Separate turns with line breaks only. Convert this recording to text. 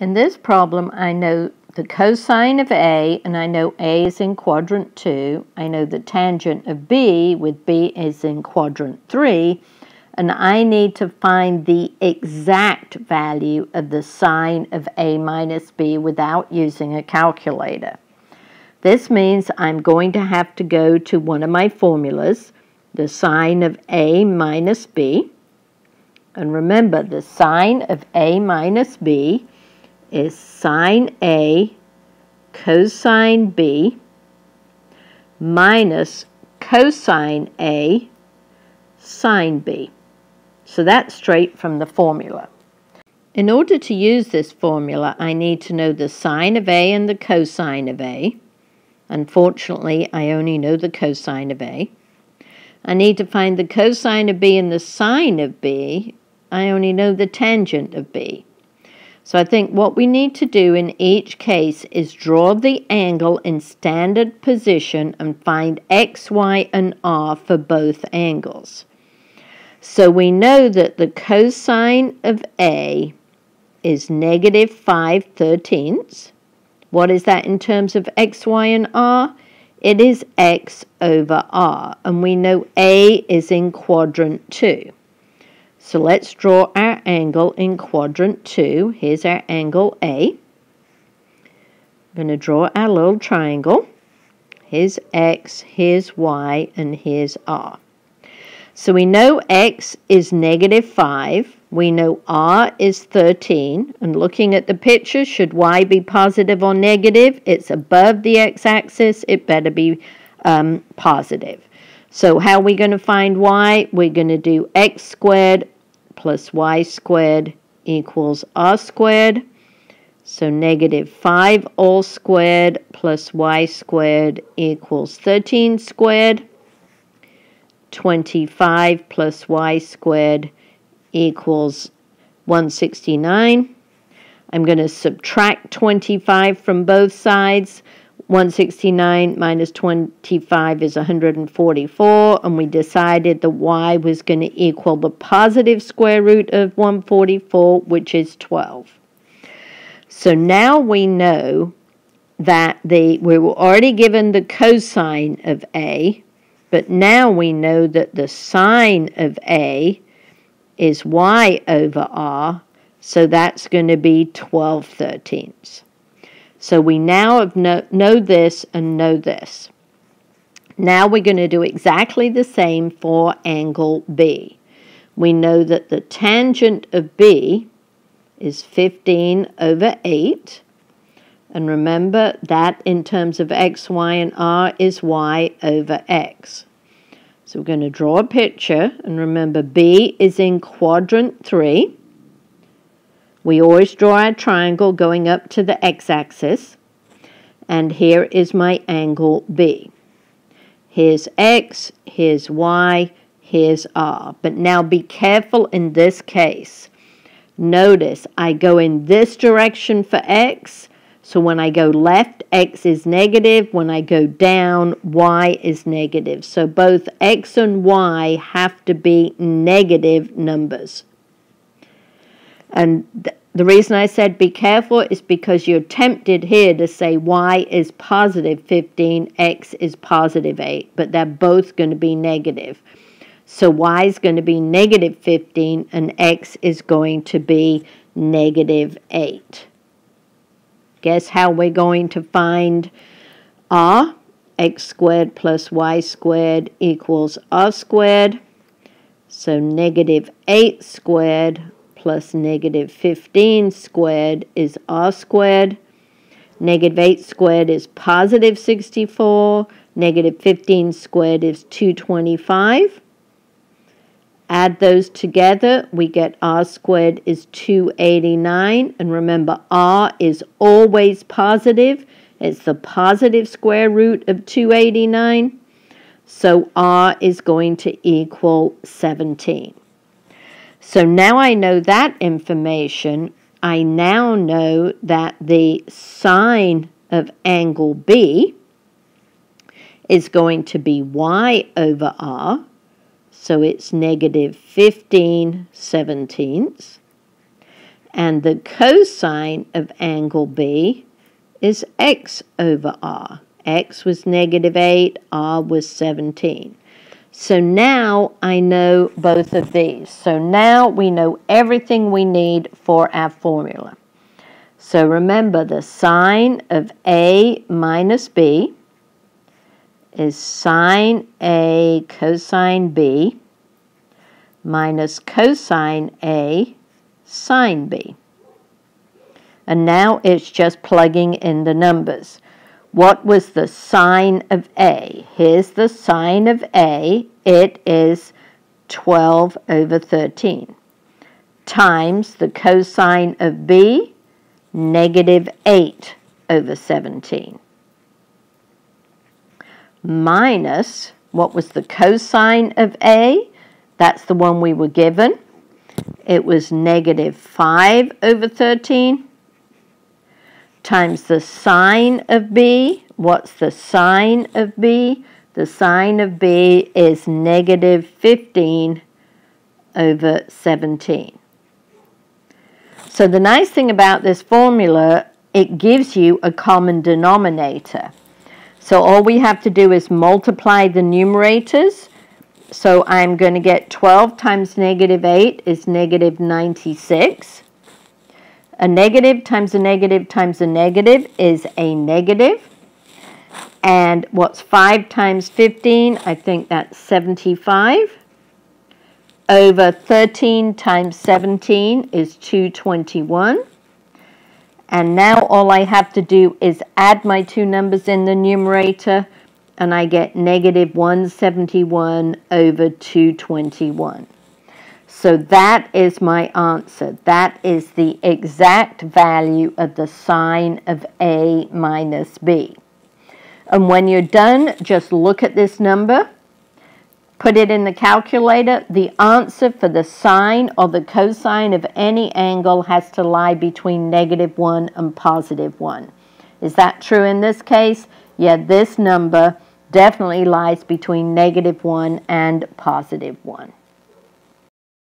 In this problem, I know the cosine of A, and I know A is in quadrant 2. I know the tangent of B, with B is in quadrant 3. And I need to find the exact value of the sine of A minus B without using a calculator. This means I'm going to have to go to one of my formulas, the sine of A minus B. And remember, the sine of A minus B is sine A cosine B minus cosine A sine B. So that's straight from the formula. In order to use this formula, I need to know the sine of A and the cosine of A. Unfortunately, I only know the cosine of A. I need to find the cosine of B and the sine of B. I only know the tangent of B. So I think what we need to do in each case is draw the angle in standard position and find x, y, and r for both angles. So we know that the cosine of A is negative 5 thirteenths. What is that in terms of x, y, and r? It is x over r, and we know A is in quadrant 2. So let's draw our angle in quadrant 2. Here's our angle A. I'm going to draw our little triangle. Here's X, here's Y, and here's R. So we know X is negative 5. We know R is 13. And looking at the picture, should Y be positive or negative? It's above the x-axis. It better be um, positive. So how are we going to find y? We're going to do x squared plus y squared equals r squared. So negative 5 all squared plus y squared equals 13 squared. 25 plus y squared equals 169. I'm going to subtract 25 from both sides. 169 minus 25 is 144, and we decided the y was going to equal the positive square root of 144, which is 12. So now we know that the we were already given the cosine of A, but now we know that the sine of A is y over r, so that's going to be 12 thirteenths. So we now know, know this and know this. Now we're going to do exactly the same for angle B. We know that the tangent of B is 15 over 8. And remember that in terms of x, y, and r is y over x. So we're going to draw a picture. And remember, B is in quadrant 3. We always draw our triangle going up to the x-axis. And here is my angle B. Here's x, here's y, here's r. But now be careful in this case. Notice I go in this direction for x. So when I go left, x is negative. When I go down, y is negative. So both x and y have to be negative numbers. And th the reason I said be careful is because you're tempted here to say y is positive 15, x is positive 8, but they're both going to be negative. So y is going to be negative 15 and x is going to be negative 8. Guess how we're going to find r? x squared plus y squared equals r squared. So negative 8 squared plus negative 15 squared is r squared. Negative 8 squared is positive 64. Negative 15 squared is 225. Add those together, we get r squared is 289. And remember, r is always positive. It's the positive square root of 289. So r is going to equal 17. So now I know that information. I now know that the sine of angle B is going to be y over r. So it's negative 15 seventeenths. And the cosine of angle B is x over r. x was negative 8, r was 17. So now I know both of these. So now we know everything we need for our formula. So remember the sine of A minus B is sine A cosine B minus cosine A sine B. And now it's just plugging in the numbers. What was the sine of A? Here's the sine of A. It is 12 over 13 times the cosine of B, negative 8 over 17 minus, what was the cosine of A? That's the one we were given. It was negative 5 over 13 times the sine of B. What's the sine of B? The sine of B is negative 15 over 17. So the nice thing about this formula, it gives you a common denominator. So all we have to do is multiply the numerators. So I'm going to get 12 times negative 8 is negative 96. A negative times a negative times a negative is a negative. And what's 5 times 15? I think that's 75. Over 13 times 17 is 221. And now all I have to do is add my two numbers in the numerator and I get negative 171 over 221. So that is my answer. That is the exact value of the sine of A minus B. And when you're done, just look at this number put it in the calculator, the answer for the sine or the cosine of any angle has to lie between negative 1 and positive 1. Is that true in this case? Yeah, this number definitely lies between negative 1 and positive 1.